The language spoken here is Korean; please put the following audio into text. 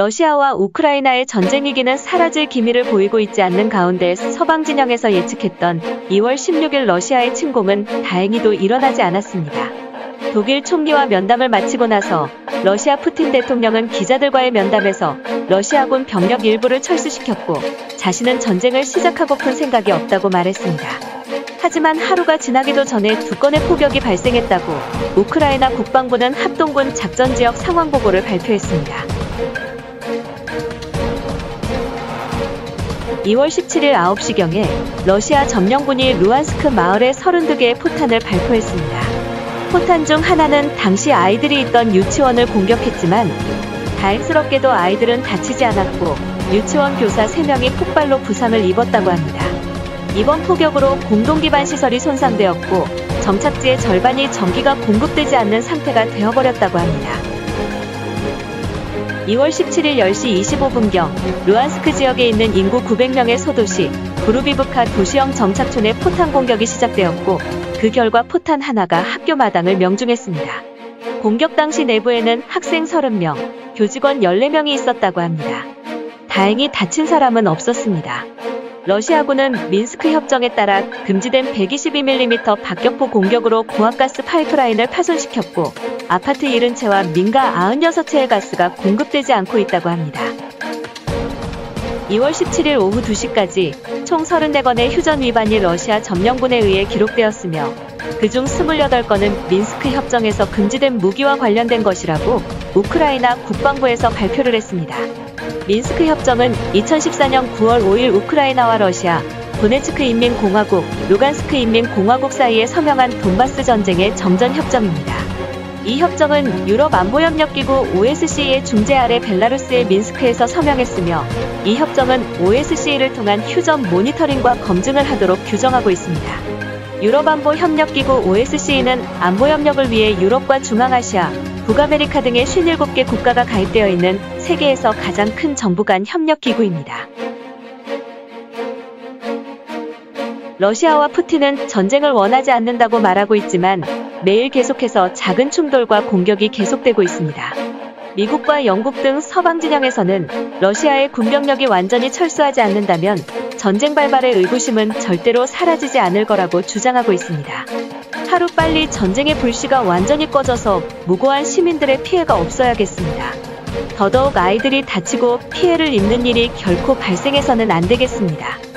러시아와 우크라이나의 전쟁 위기는 사라질 기미를 보이고 있지 않는 가운데 서방 진영에서 예측했던 2월 16일 러시아의 침공은 다행히도 일어나지 않았습니다. 독일 총리와 면담을 마치고 나서 러시아 푸틴 대통령은 기자들과의 면담에서 러시아군 병력 일부를 철수시켰고 자신은 전쟁을 시작하고픈 생각이 없다고 말했습니다. 하지만 하루가 지나기도 전에 두 건의 폭격이 발생했다고 우크라이나 국방부는 합동군 작전지역 상황 보고를 발표했습니다. 2월 17일 9시경에 러시아 점령군이 루안스크 마을에 32개의 포탄을 발포했습니다. 포탄 중 하나는 당시 아이들이 있던 유치원을 공격했지만 다행스럽게도 아이들은 다치지 않았고 유치원 교사 3명이 폭발로 부상을 입었다고 합니다. 이번 포격으로 공동기반 시설이 손상되었고 정착지의 절반이 전기가 공급되지 않는 상태가 되어버렸다고 합니다. 2월 17일 10시 25분경 루안스크 지역에 있는 인구 900명의 소도시 부르비브카 도시형 정착촌에 포탄 공격이 시작되었고 그 결과 포탄 하나가 학교 마당을 명중했습니다. 공격 당시 내부에는 학생 30명, 교직원 14명이 있었다고 합니다. 다행히 다친 사람은 없었습니다. 러시아군은 미스크 협정에 따라 금지된 122mm 박격포 공격으로 고압가스 파이프라인을 파손시켰고 아파트 70채와 민가 96채의 가스가 공급되지 않고 있다고 합니다. 2월 17일 오후 2시까지 총 34건의 휴전 위반이 러시아 점령군에 의해 기록되었으며 그중 28건은 민스크 협정에서 금지된 무기와 관련된 것이라고 우크라이나 국방부에서 발표를 했습니다. 민스크 협정은 2014년 9월 5일 우크라이나와 러시아, 도네츠크 인민공화국, 루간스크 인민공화국 사이에 서명한 돈바스 전쟁의 정전 협정입니다. 이 협정은 유럽 안보협력기구 OSCE의 중재 아래 벨라루스의 민스크에서 서명했으며 이 협정은 OSCE를 통한 휴전 모니터링과 검증을 하도록 규정하고 있습니다. 유럽 안보협력기구 OSCE는 안보협력을 위해 유럽과 중앙아시아, 북아메리카 등의 57개 국가가 가입되어 있는 세계에서 가장 큰 정부 간 협력기구입니다. 러시아와 푸틴은 전쟁을 원하지 않는다고 말하고 있지만 매일 계속해서 작은 충돌과 공격이 계속되고 있습니다. 미국과 영국 등 서방 진영에서는 러시아의 군병력이 완전히 철수하지 않는다면 전쟁 발발의 의구심은 절대로 사라지지 않을 거라고 주장하고 있습니다. 하루빨리 전쟁의 불씨가 완전히 꺼져서 무고한 시민들의 피해가 없어야겠습니다. 더더욱 아이들이 다치고 피해를 입는 일이 결코 발생해서는 안 되겠습니다.